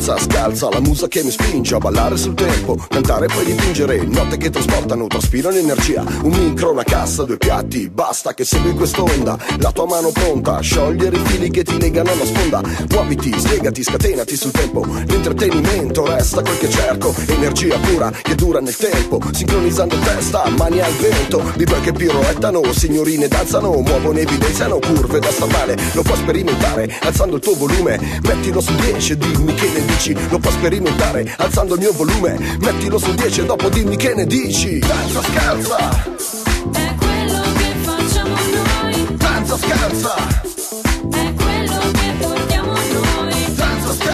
scalza, la musa che mi spinge a ballare sul tempo, cantare e poi dipingere, notte che trasportano, traspirano energia, un micro, una cassa, due piatti, basta che segui quest'onda, la tua mano pronta sciogliere i fili che ti legano alla sponda, muoviti, slegati, scatenati sul tempo, l'intrattenimento resta quel che cerco, energia pura che dura nel tempo, sincronizzando testa, mani al vento, vibra che piroettano, signorine danzano, muovono, evidenziano curve da stampare, lo puoi sperimentare, alzando il tuo volume, mettilo su 10 e dimmi che ne dici, lo puoi sperimentare, alzando il mio volume, mettilo su 10 e dopo dimmi che ne dici, danza scherza!